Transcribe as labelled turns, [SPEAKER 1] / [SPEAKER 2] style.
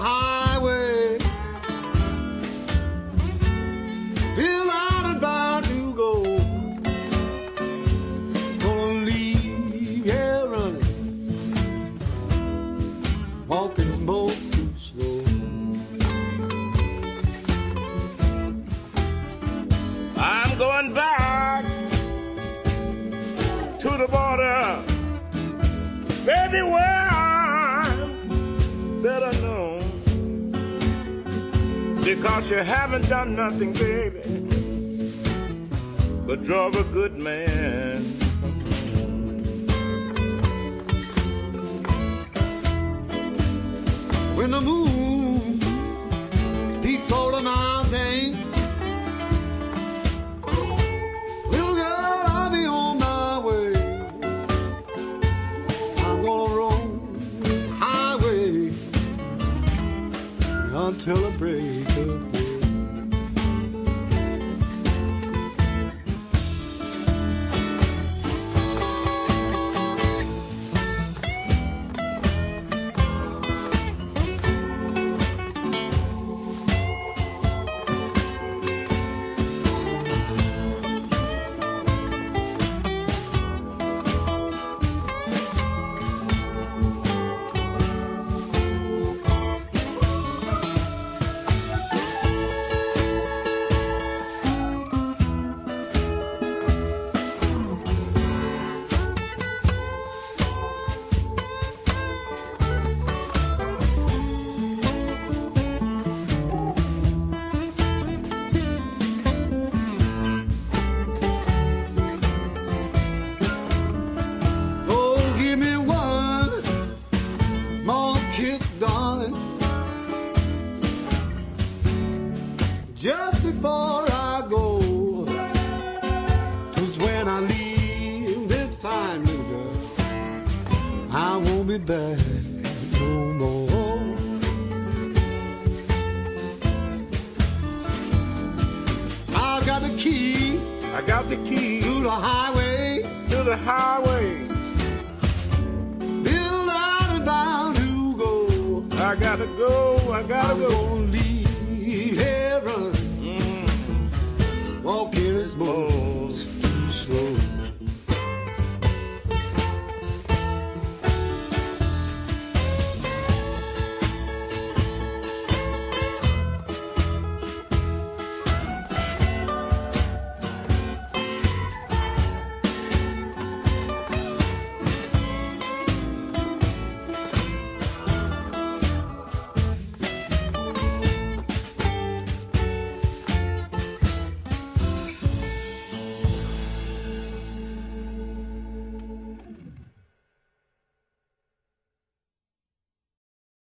[SPEAKER 1] highway. feel out and bound to go. Gonna leave, yeah, running. Walking both too slow.
[SPEAKER 2] I'm going back to the border. Baby, where I'm better known because you haven't done nothing, baby, but drove a good man.
[SPEAKER 1] When the moon peeks over the mountain, little girl, I'll be on my way. I'm gonna roam the highway until the break of day. Darling. Just before I go. Cause when I leave this time, little girl, I won't be back no more. I got the key
[SPEAKER 2] I got the key to
[SPEAKER 1] the highway.
[SPEAKER 2] to the highway. Gotta go, I gotta I'm
[SPEAKER 1] go.